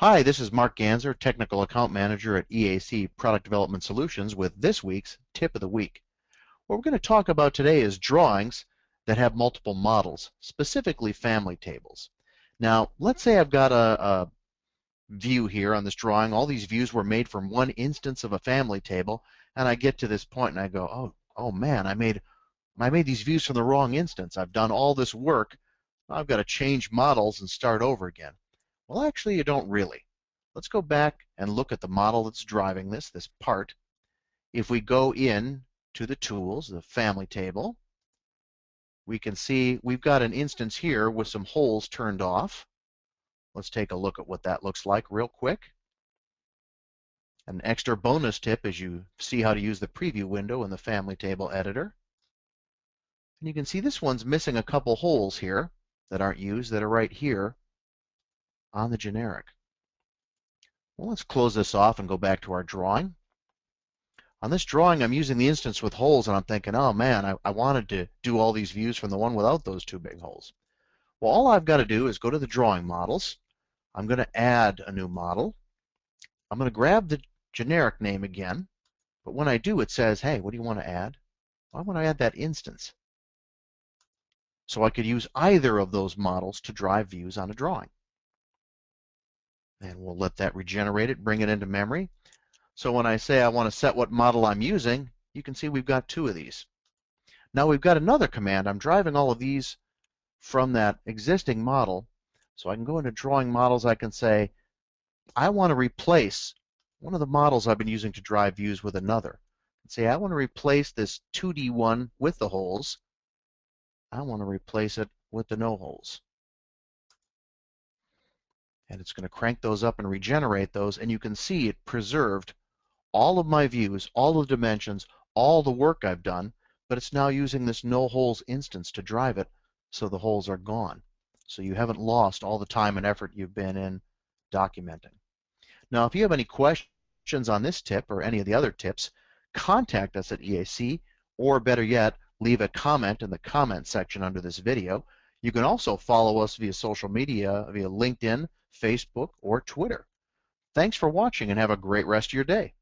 Hi, this is Mark Ganzer, Technical Account Manager at EAC Product Development Solutions with this week's Tip of the Week. What we're going to talk about today is drawings that have multiple models, specifically family tables. Now, let's say I've got a, a view here on this drawing. All these views were made from one instance of a family table, and I get to this point and I go, oh, oh man, I made, I made these views from the wrong instance. I've done all this work. I've got to change models and start over again. Well, actually, you don't really. Let's go back and look at the model that's driving this, this part. If we go in to the tools, the family table, we can see we've got an instance here with some holes turned off. Let's take a look at what that looks like real quick. An extra bonus tip is you see how to use the preview window in the family table editor. And you can see this one's missing a couple holes here that aren't used that are right here on the generic. Well, let's close this off and go back to our drawing. On this drawing, I'm using the instance with holes, and I'm thinking, oh man, I, I wanted to do all these views from the one without those two big holes. Well, all I've got to do is go to the drawing models. I'm going to add a new model. I'm going to grab the generic name again, but when I do, it says, hey, what do you want to add? I want to add that instance. So I could use either of those models to drive views on a drawing and we'll let that regenerate it, bring it into memory. So when I say I want to set what model I'm using, you can see we've got two of these. Now we've got another command. I'm driving all of these from that existing model. So I can go into drawing models. I can say, I want to replace one of the models I've been using to drive views with another. Say, I want to replace this 2D one with the holes. I want to replace it with the no holes and it's going to crank those up and regenerate those and you can see it preserved all of my views, all the dimensions, all the work I've done, but it's now using this no holes instance to drive it so the holes are gone. So you haven't lost all the time and effort you've been in documenting. Now if you have any questions on this tip or any of the other tips, contact us at EAC or better yet, leave a comment in the comment section under this video. You can also follow us via social media, via LinkedIn, Facebook, or Twitter. Thanks for watching and have a great rest of your day.